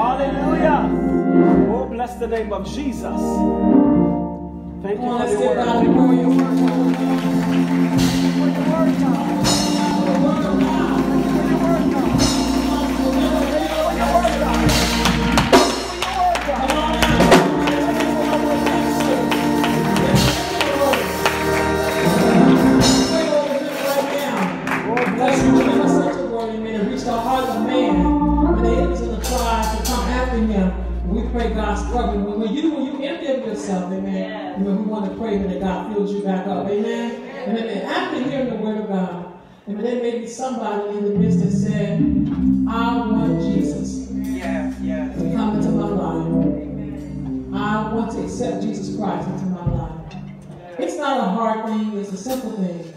Hallelujah. Oh, bless the name of Jesus. Thank you for your word. Thank you for your word. For your word, God. Yourself, amen, when we want to pray that God fills you back up, amen. And then after hearing the word of God, and there may be somebody in the midst that said, I want Jesus Yes, yes. to come into my life. Amen. I want to accept Jesus Christ into my life. It's not a hard thing, it's a simple thing.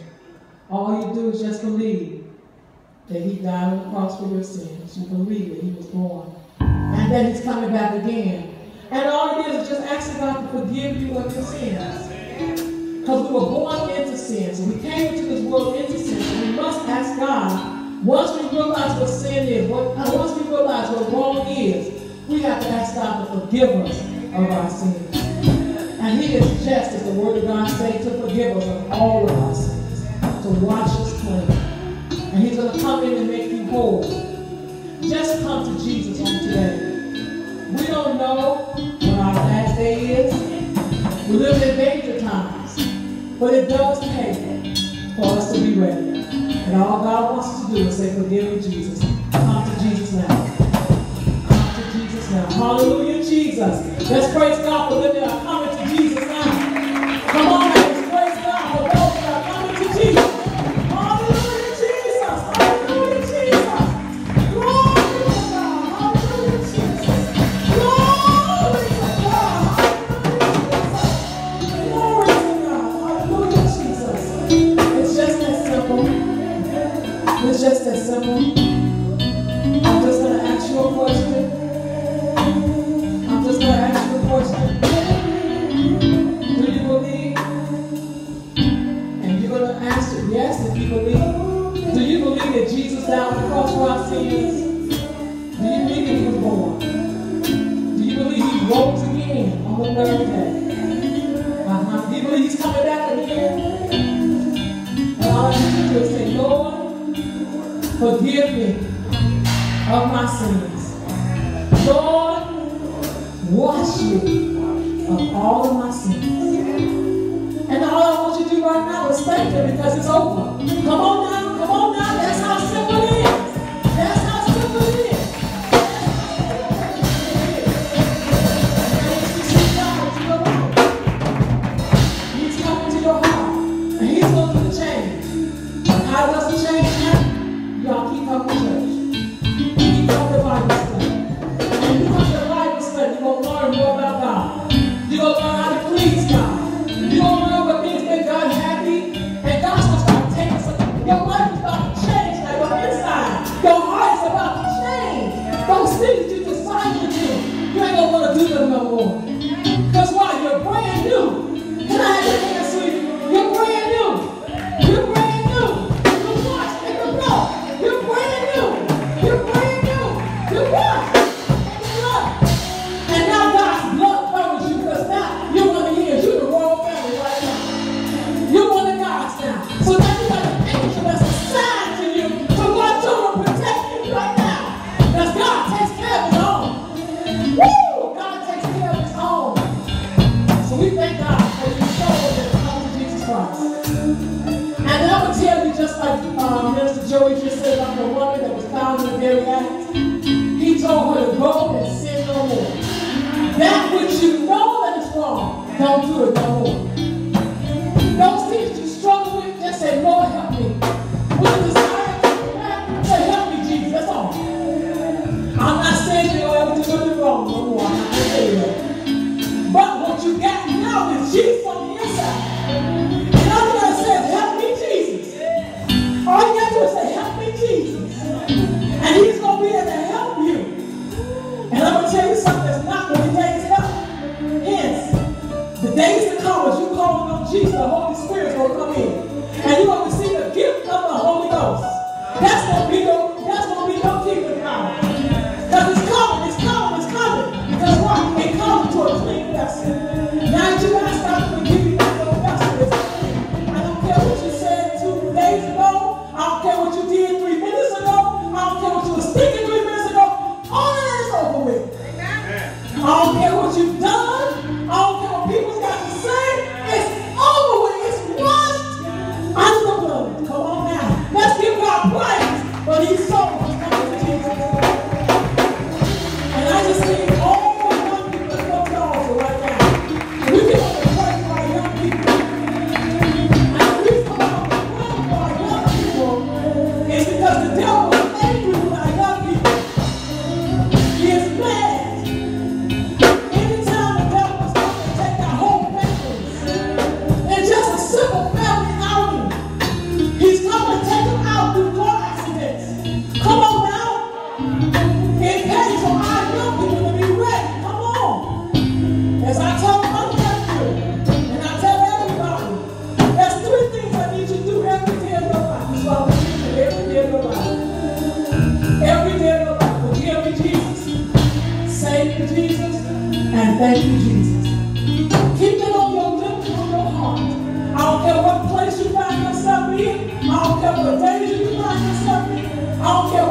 All you do is just believe that he died on the cross for your sins. You believe that he was born. And that he's coming back again. And all it is is just asking God to forgive you of your sins. Because we were born into sin. So we came into this world into sin. So we must ask God, once we realize what sin is, once we realize what wrong is, we have to ask God to forgive us of our sins. And he is just, as the word of God says, to forgive us of all of our sins, to wash us clean. And he's going to come in and make you whole. Just come to Jesus on today. We don't know when our last day is. We live in danger times. But it does take for us to be ready. And all God wants us to do is say, forgive me, Jesus. Come to Jesus now. Come to Jesus now. Hallelujah, Jesus. Let's praise God for living are coming to Jesus Do you believe And you're gonna answer yes if you believe? Do you believe that Jesus now across for our seeds? Do you believe he rose again on the third day? Forgive me of my sins. Lord, wash me of all of my sins. And all I want you to do right now is thank Him because it's over. Joey just said about the woman that was found in the very act, he told her to go and sin no more. That which you know that is wrong, don't do it no more. ao que é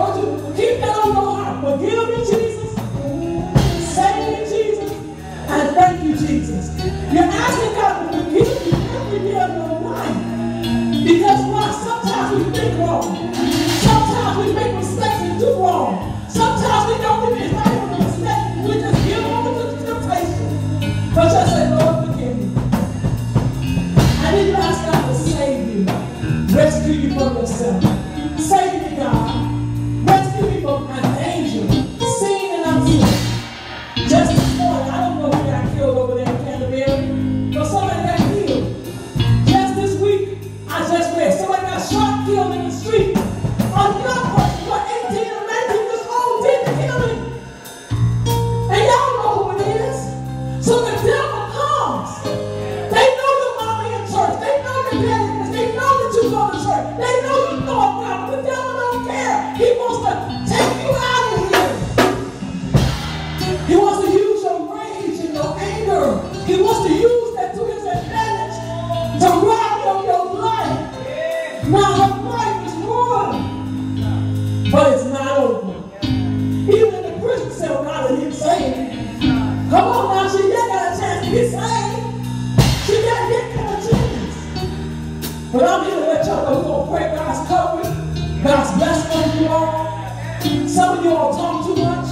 But I'm here to let y'all know we're going to pray God's covering, God's blessing on you all. Some of you all talk too much.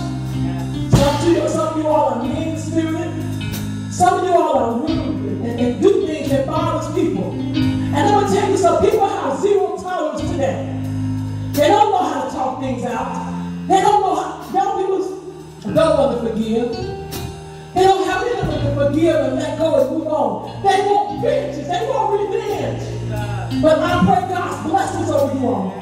Some, to you, some of you all are mean spirited. Some of you all are rude and, and do things that bothers people. And I'm going to tell you some people have zero tolerance today. They don't know how to talk things out. They don't know how, young people don't want to forgive forgive and let go and move on. They want vengeance. They want revenge. But I pray God's blessings over you all.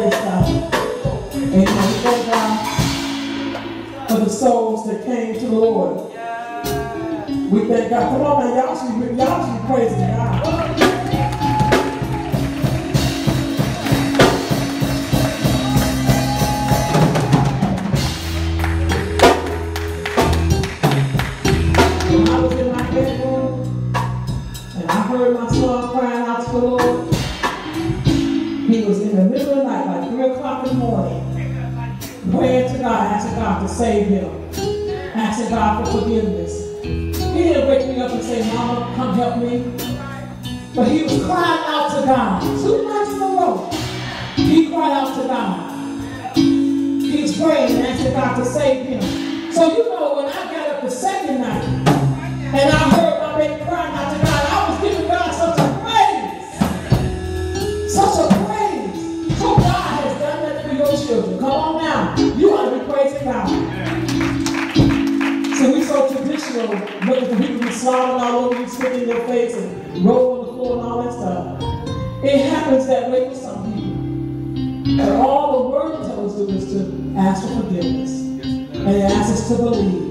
freestyle. Amen. Thank God for the souls that came to the Lord. We thank God. Come on, man. Y'all should, y'all should be praising God. save him. Asking God for forgiveness. He didn't wake me up and say, Mama, come help me. But he was crying out to God. Two nights in a row. He cried out to God. He was praying and asking God to save him. So you know, when I got up the second night and I heard my baby crying out to God, I was giving God such a praise. Such a praise. So God has done that for your children. Come on now. You ought to be praising God. So, wonderful people be sliding all over you, spitting your face and rolling on the floor and all that stuff. It happens that way with some people. And all the word tells us to do is to ask for forgiveness and ask us to believe.